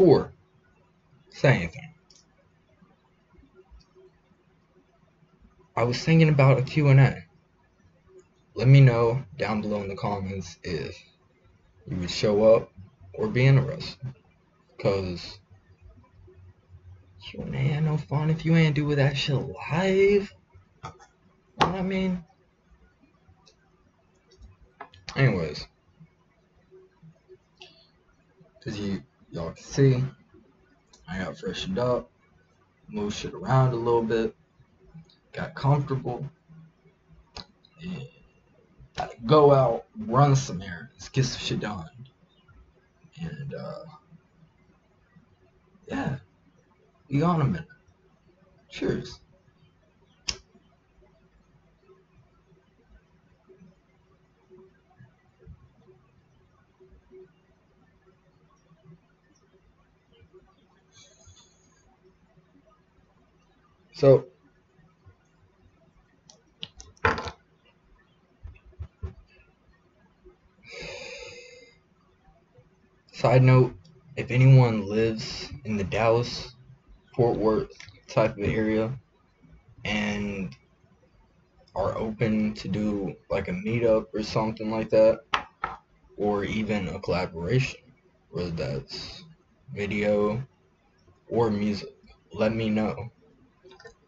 four, say anything. I was thinking about a Q&A. Let me know down below in the comments if you would show up or be interested. Cause Q&A ain't no fun if you ain't doing that shit live. Know what I mean? Anyways, as you y'all can see, I got freshened up, moved shit around a little bit, got comfortable, and gotta go out, run some errands, get some shit done, and uh, yeah, be on a minute. Cheers. So, side note, if anyone lives in the Dallas, Fort Worth type of area and are open to do like a meetup or something like that, or even a collaboration, whether that's video or music, let me know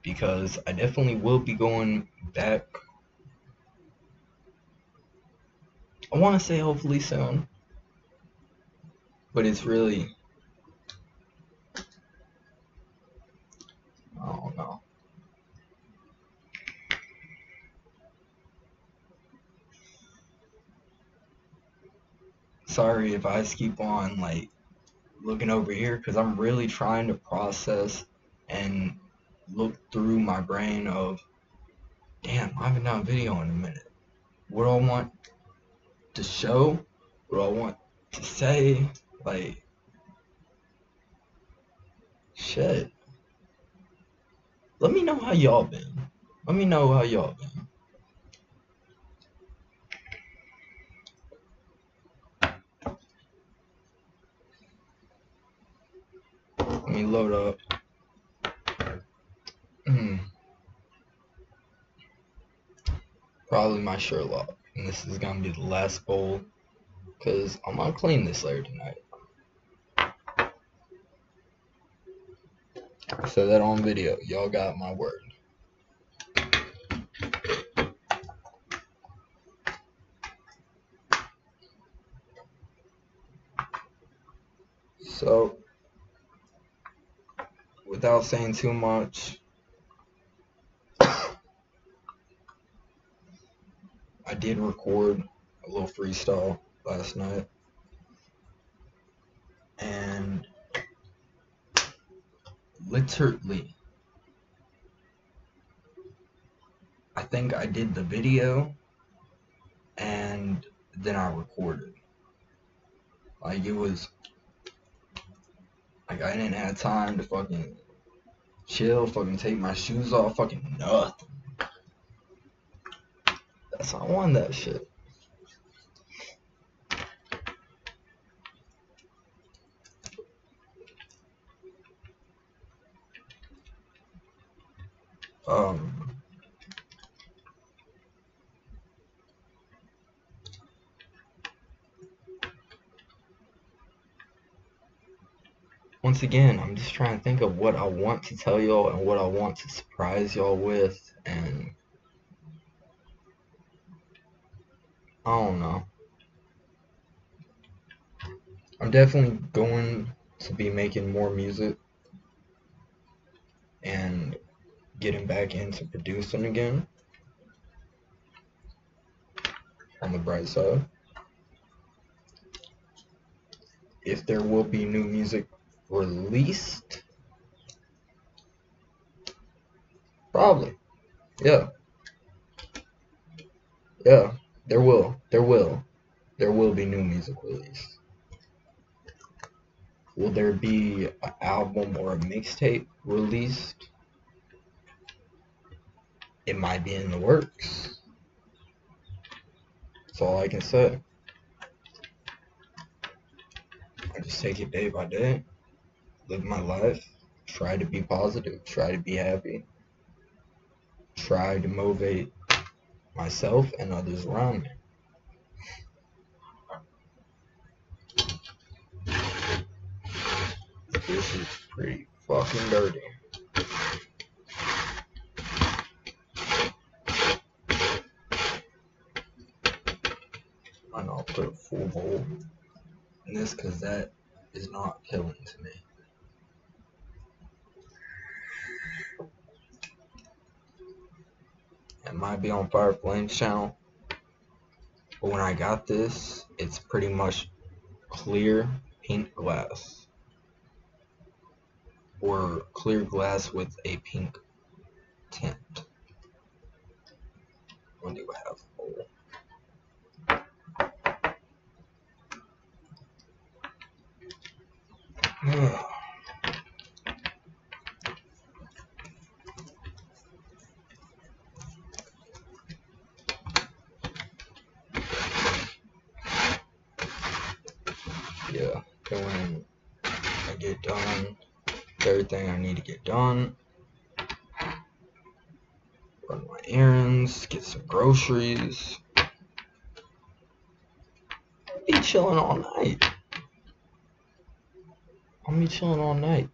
because I definitely will be going back. I want to say hopefully soon, but it's really don't know. Sorry if I keep on like looking over here because I'm really trying to process and look through my brain of damn, I haven't done a video in a minute. What do I want to show? What do I want to say? Like shit. Let me know how y'all been. Let me know how y'all been. Let me load up. Probably my Sherlock. And this is gonna be the last bowl. Cause I'm gonna clean this later tonight. Said that on video. Y'all got my word. So, without saying too much, did record a little freestyle last night. And literally, I think I did the video and then I recorded. Like it was like I didn't have time to fucking chill, fucking take my shoes off, fucking nothing. That's I want that shit. Um once again, I'm just trying to think of what I want to tell y'all and what I want to surprise y'all with, and I don't know. I'm definitely going to be making more music and getting back into producing again on the bright side. If there will be new music released? Probably. Yeah. Yeah, there will. There will. There will be new music released. Will there be an album or a mixtape released? It might be in the works. That's all I can say. I just take it day by day, live my life, try to be positive, try to be happy, try to motivate myself and others around me. This is pretty fucking dirty. And I'll put a full bowl in this because that is not killing to me. It might be on Fire Flames channel. But when I got this, it's pretty much clear pink glass. Or clear glass with a pink tint. When do I have yeah, when I get done everything I need to get done. Run my errands, get some groceries. Be chilling all night. I'll be chilling all night.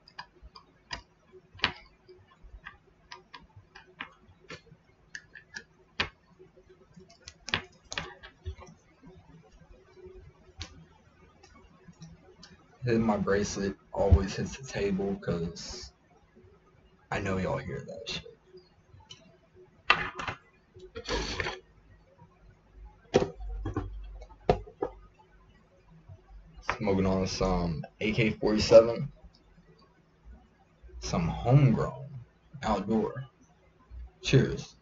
Hit my bracelet always hits the table because I know y'all hear that shit. Smoking on some AK-47, some homegrown outdoor. Cheers.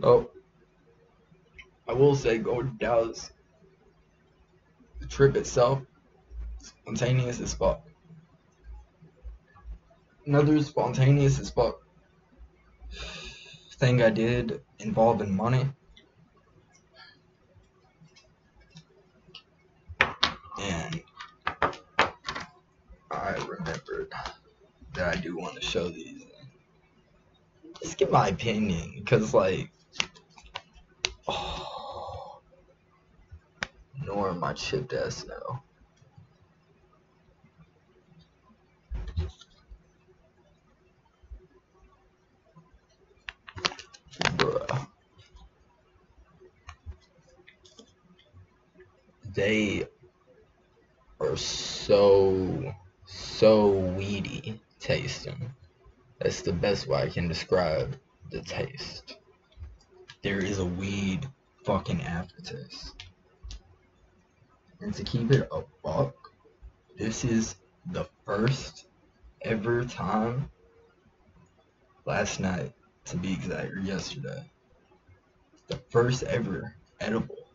So, I will say go to Dallas. The trip itself, spontaneous as fuck. Another spontaneous as fuck thing I did involving money. And I remembered that I do want to show these. Just give my opinion, because like oh, nor my chipped ass now. Bruh. They are so, so weedy tasting. That's the best way I can describe the taste. There is a weed fucking aftertaste. And to keep it a buck, this is the first ever time last night to be exact, or yesterday. The first ever edible,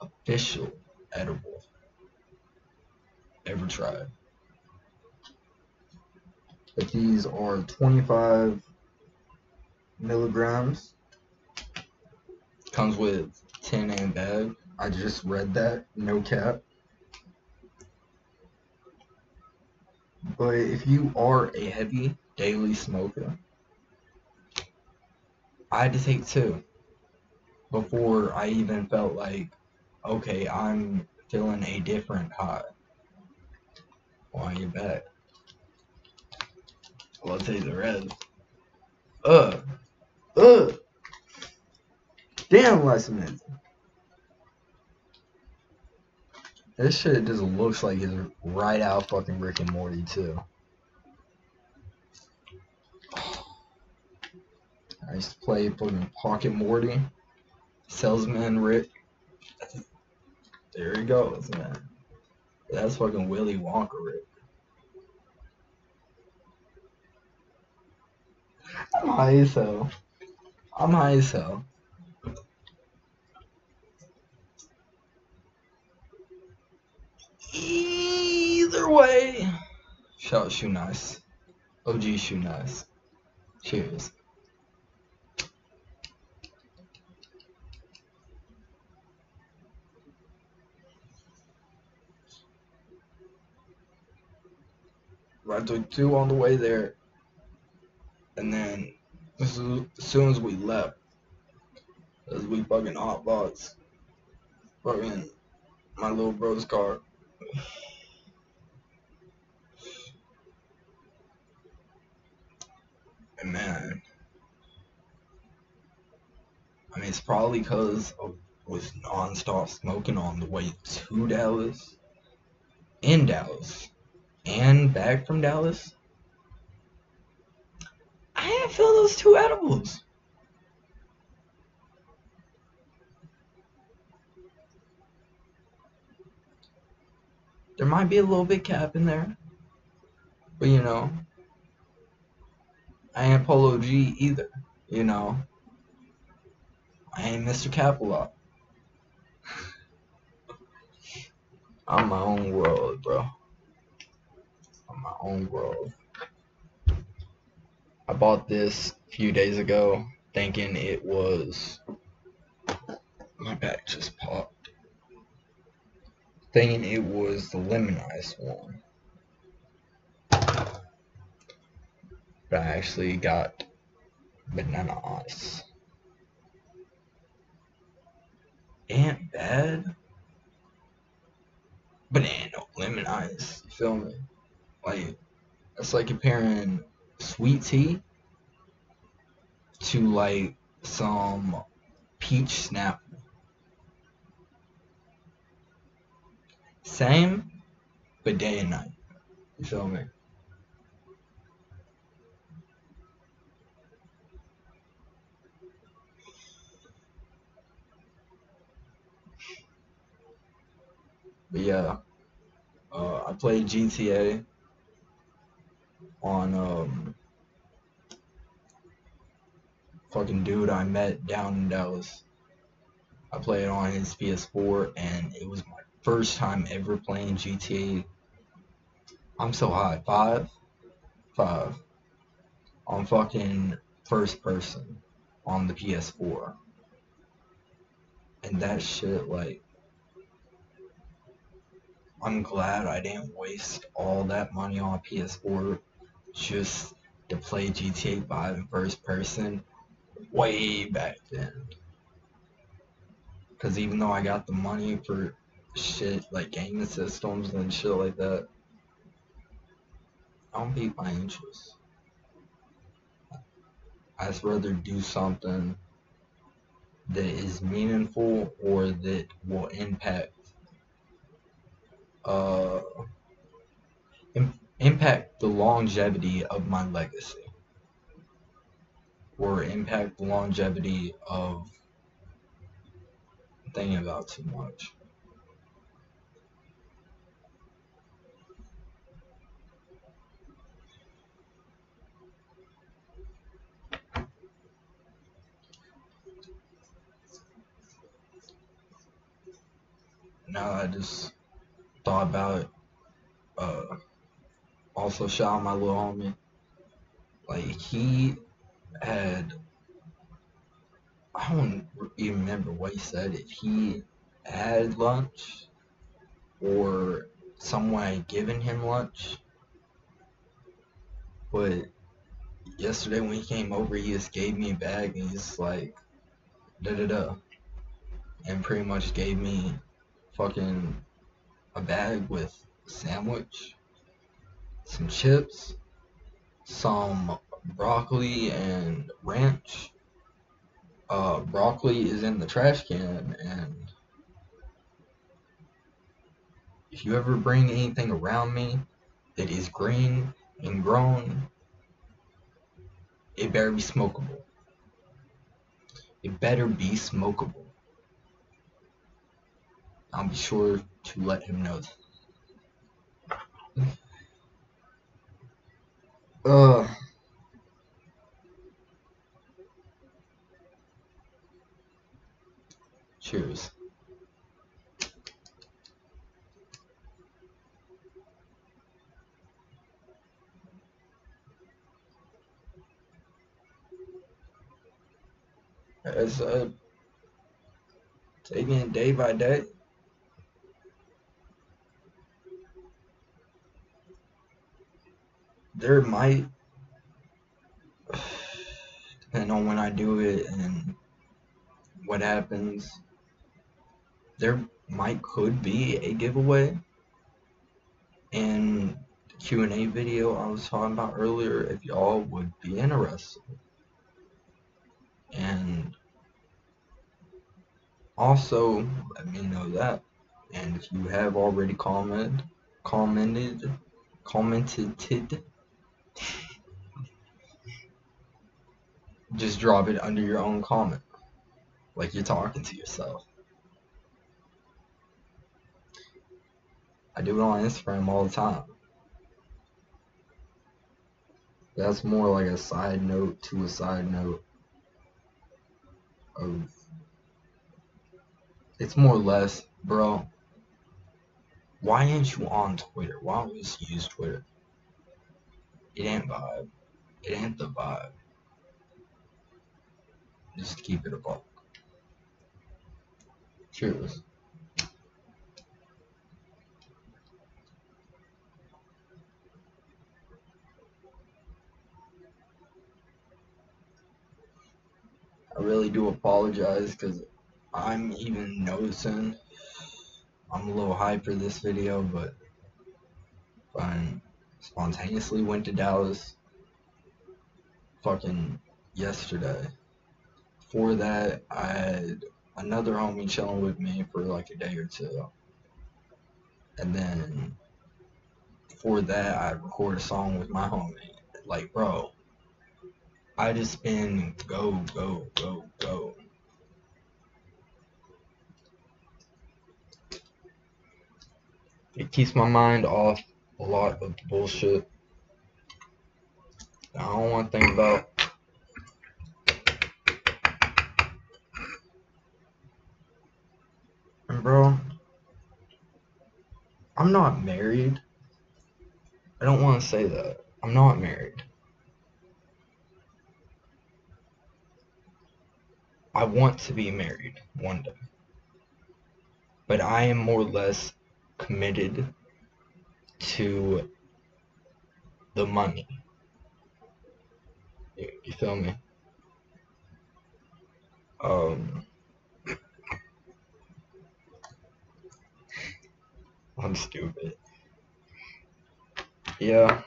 official edible, ever tried. But these are 25 milligrams. Comes with 10 and bag. I just read that, no cap. But if you are a heavy daily smoker, I had to take two before I even felt like, okay, I'm feeling a different high. Why you back? Well, I'll you the red. Ugh. Ugh. Damn, less amazing. This shit just looks like it's right out fucking Rick and Morty too. I used to play fucking Pocket Morty, Salesman Rick. There he goes, man. That's fucking Willy Wonka Rick. I'm high as hell. I'm high as hell. Either way, shout out Shoe Nice. OG Shoe Nice. Cheers. Right to two on the way there. And then as soon as we left, as we fucking hotbox fucking my little bro's car. And man, I mean, it's probably because I was non-stop smoking on the way to Dallas, in Dallas, and back from Dallas. I didn't feel those two edibles. There might be a little bit cap in there. But you know, I ain't Polo G either, you know. I ain't Mr. Cap-A-Lot. I'm my own world, bro. I'm my own world. I bought this a few days ago thinking it was my back just popped. Thinking it was the lemon ice one. But I actually got banana ice. Ain't bad. Banana, lemon ice. You feel me? Like, it's like comparing sweet tea to like some peach snap. Same, but day and night. You feel me? But yeah, uh, I played GTA on um, fucking dude I met down in Dallas. I played on his PS4 and it was my first time ever playing GTA. I'm so high. Five? Five. On fucking first person on the PS4. And that shit, like, I'm glad I didn't waste all that money on PS4 just to play GTA 5 in first person way back then. Because even though I got the money for shit like gaming systems and shit like that, I don't beat my interest. I'd rather do something that is meaningful or that will impact uh, Im impact the longevity of my legacy or impact the longevity of thinking about too much. Now I just thought about it. Uh, also shout out my little homie. Like he had, I don't even remember what he said. If he had lunch or someone had given him lunch. But yesterday when he came over, he just gave me a bag and he's like, da da da, and pretty much gave me fucking a bag with sandwich, some chips, some broccoli and ranch. Uh, broccoli is in the trash can, and if you ever bring anything around me that is green and grown, it better be smokable. It better be smokable. I'll be sure to let him know. Uh. Cheers. As uh, taking it day by day. There might, depending on when I do it and what happens, there might could be a giveaway. And Q&A video I was talking about earlier, if y'all would be interested. And also let me know that. And if you have already commented, commented, commented, just drop it under your own comment, like you're talking to yourself. I do it on Instagram all the time. That's more like a side note to a side note of it's more or less, bro. Why ain't you on Twitter? Why don't you just use Twitter? It ain't vibe. It ain't the vibe. Just keep it a buck. Cheers. I really do apologize because I'm even noticing I'm a little hyped for this video, but I spontaneously went to Dallas fucking yesterday. For that, I had another homie chilling with me for like a day or two. And then for that, I recorded a song with my homie. Like, bro, I just been go, go, go, go. It keeps my mind off a lot of bullshit I don't want to think about. And bro, I'm not married. I don't want to say that. I'm not married. I want to be married one day. But I am more or less committed to the money. You, you feel me? Um, I'm stupid. Yeah.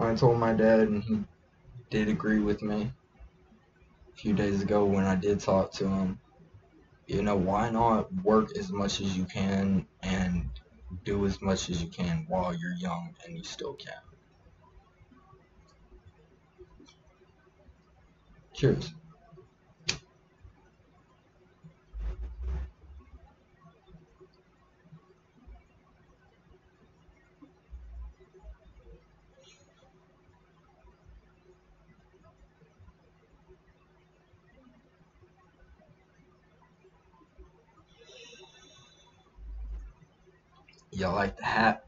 I told my dad, and he did agree with me a few days ago when I did talk to him. You know, why not work as much as you can and do as much as you can while you're young and you still can? Cheers. Y'all like the hat?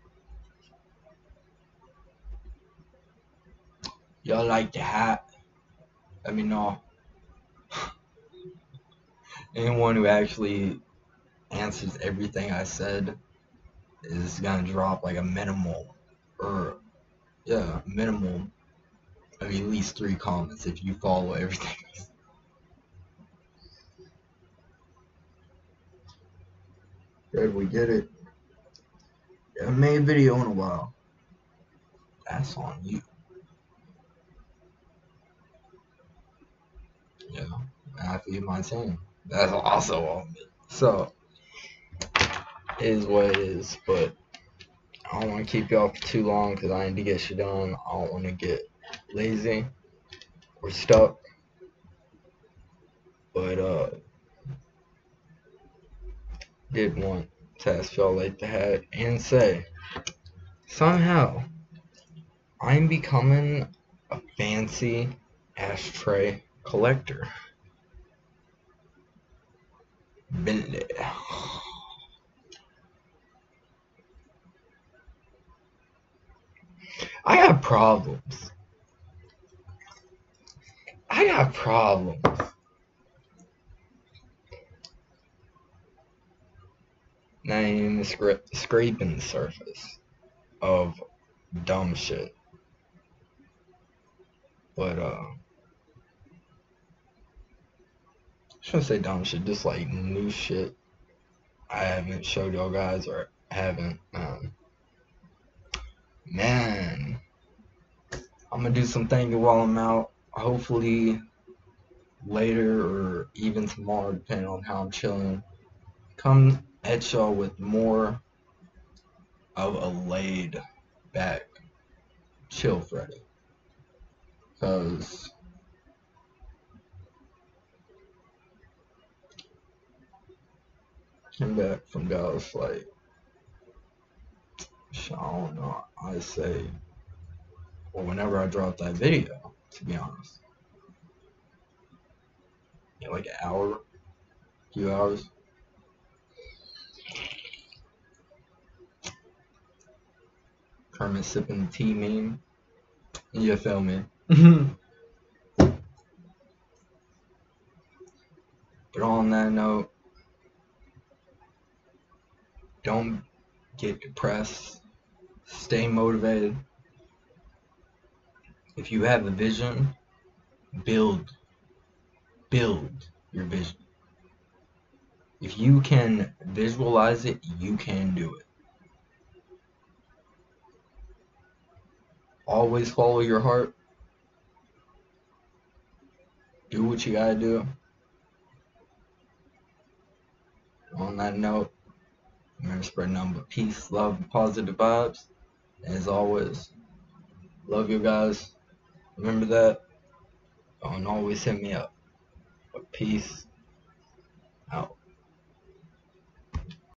Y'all like the hat? Let me know. Anyone who actually answers everything I said is gonna drop like a minimal or yeah, minimal of at least three comments if you follow everything. Good, we get it. I made a video in a while. That's on you. Yeah, I feed my team. That's also on me. So, is what it is, but I don't want to keep y'all for too long because I need to get shit done. I don't want to get lazy or stuck. But, uh, did want Taz fell like that and said, Somehow, I'm becoming a fancy ashtray collector. Billy. I got problems. I got problems. Not even scra scraping the surface of dumb shit. But, uh, I shouldn't say dumb shit, just like new shit I haven't showed y'all guys or haven't, um, man, I'm gonna do some thinking while I'm out. Hopefully later or even tomorrow, depending on how I'm chilling. Come y'all with more of a laid back chill Freddy. Cause I came back from Dallas like I don't know. I say or whenever I dropped that video, to be honest. Yeah, like an hour, few hours. Kermit sipping the tea meme. You feel me? Mm-hmm. but on that note, don't get depressed. Stay motivated. If you have a vision, build, build your vision. If you can visualize it, you can do it. Always follow your heart. Do what you gotta do. On that note, remember spread but peace, love, and positive vibes. As always, love you guys. Remember that. Don't always hit me up. But peace out.